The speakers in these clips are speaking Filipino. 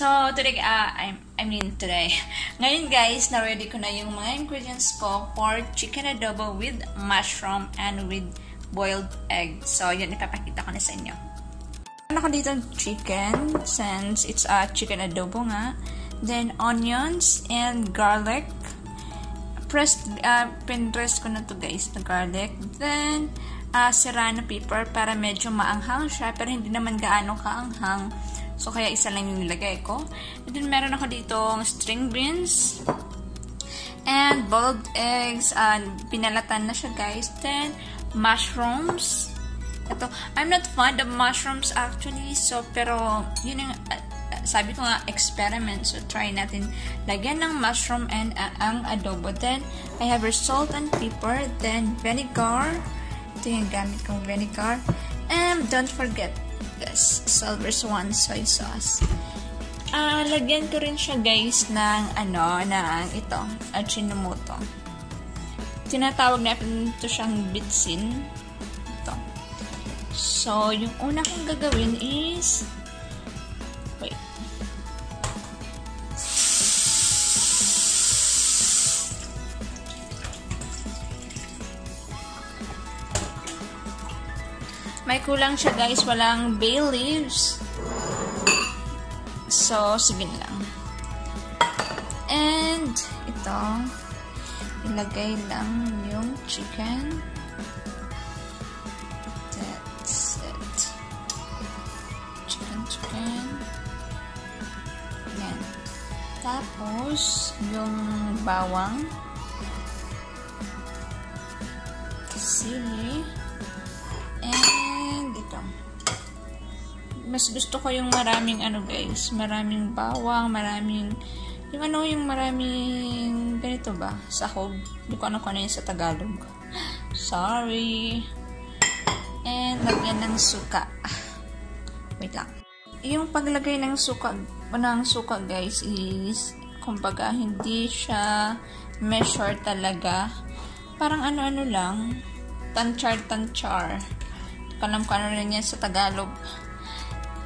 today, uh, I, I mean today. Ngayon guys, na-ready ko na yung mga ingredients ko for chicken adobo with mushroom and with boiled egg. So, yun, ipapakita ko na sa inyo. Ano ko dito chicken, since it's a chicken adobo nga. Then, onions and garlic. Press, uh, pinrest ko na to guys, the garlic. Then, uh, serrano pepper para medyo maanghang siya, pero hindi naman gaano kaanghang. So, kaya isa lang yung nilagay ko. And then, meron ako dito string beans. And boiled eggs. Uh, pinalatan na siya, guys. Then, mushrooms. Ito, I'm not fond of mushrooms actually. So, pero, yun yung, uh, sabi ko nga, experiment. So, try natin lagyan ng mushroom and uh, ang adobo. Then, I have salt and pepper. Then, vinegar. Ito yung gamit kong vinegar. And, don't forget, this Silver Swan soy sauce. Ah, uh, lagyan ko rin siya guys ng ano, ng ito, Ajinomoto. Tinatawag natin ito siyang bitsin. Ito. So, yung una kong gagawin is May kulang siya guys, walang bay leaves. So, sige lang. And, ito, ilagay lang yung chicken. That's it. Chicken, chicken. Yan. Tapos, yung bawang. Sili. Mas gusto ko yung maraming ano guys, maraming bawang, maraming yung ano, yung maraming ganito ba? Sahog. Hindi ko ano kung ano yun sa Tagalog. Sorry. And lagyan ng suka. Wait lang. Yung paglagay ng suka, ng suka guys is kumbaga hindi siya measure talaga. Parang ano-ano lang. Tanchar-tanchar. Alam ko ano rin yan sa Tagalog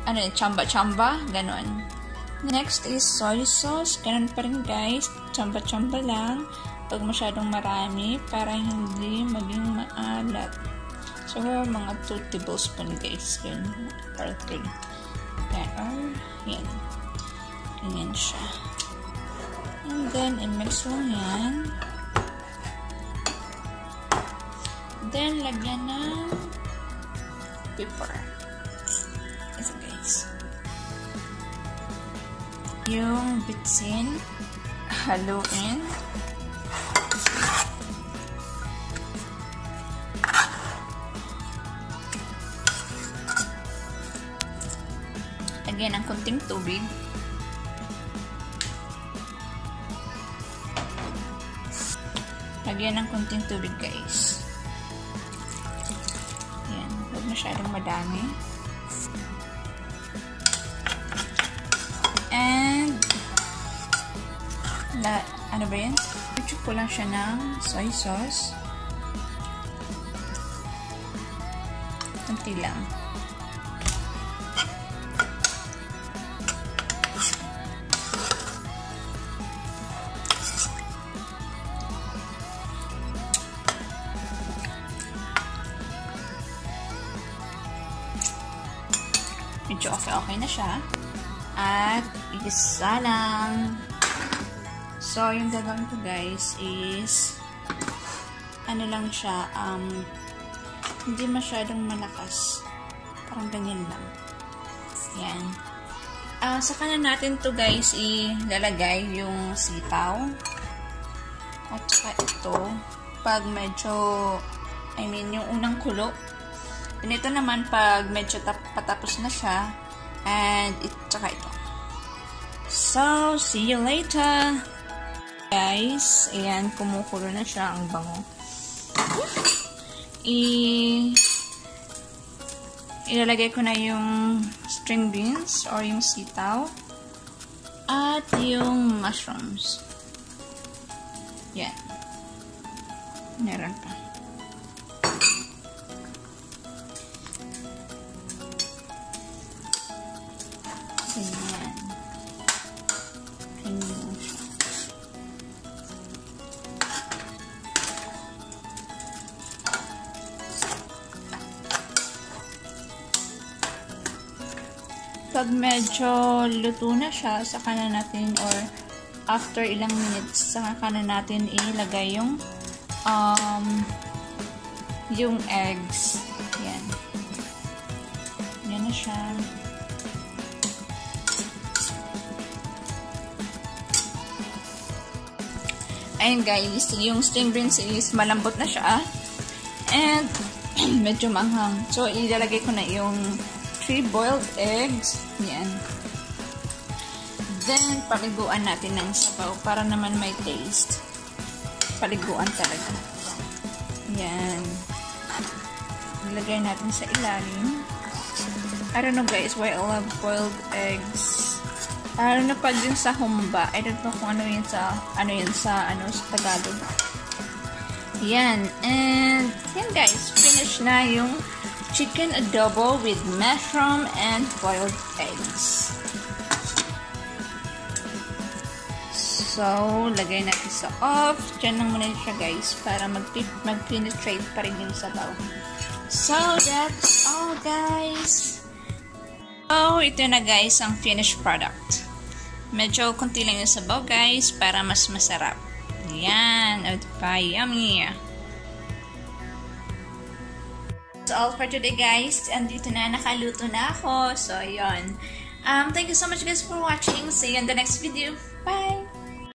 ano yun, chamba-chamba, ganon. Next is soy sauce. Ganon pa rin guys. Chamba-chamba lang. Pag masyadong marami para hindi maging maalat. So, mga 2 tablespoon guys. Yun. Or 3. Yan. Or, yan. Ganyan siya. And then, i-mix lang yan. Then, lagyan ng pepper. Yung bitsin, haluin. Lagyan ng kunting tubig. Lagyan ng kunting tubig guys. Yan. Huwag masyadong madami. And, la, ano ba yan? Chuchuk ko lang siya ng soy sauce. Kunti lang. Medyo okay-okay na siya. At, isa lang. So, yung gagawin ko guys is, ano lang siya, um, hindi masyadong malakas. Parang ganyan lang. Yan. Uh, saka na natin to guys, ilalagay yung sitaw. At saka ito, pag medyo, I mean, yung unang kulo. Ganito naman, pag medyo patapos na siya, And, it, tsaka ito. So, see you later! Guys, ayan, kumukulo na siya ang bango. I, ilalagay ko na yung string beans or yung sitaw at yung mushrooms. Yan. Meron pa. Pag medyo luto na siya, saka na natin or after ilang minutes, saka na natin ilagay yung um, yung eggs. Yan. Yan na siya. Ayun guys, yung steam beans is malambot na siya. And medyo manghang. So, ilalagay ko na yung 3 boiled eggs. Yan. Then, paliguan natin ng sabaw para naman may taste. Paliguan talaga. Yan. Ilagay natin sa ilalim. I don't know guys why I love boiled eggs. I don't know pag yun sa humba. I don't know kung ano yun sa, ano yun sa, ano, sa Tagalog. Yan. And, yan guys. Finish na yung chicken adobo with mushroom and boiled eggs. So, lagay natin sa off. Diyan lang muna siya guys para mag-penetrate mag pa rin yung sabaw. So, that's all guys. So, ito na guys ang finished product. Medyo konti lang yung sabaw guys para mas masarap. Yan. O, diba? Yummy. That's all for today guys. Andito na. Nakaluto na ako. So, yun. Um, thank you so much guys for watching. See you in the next video. Bye!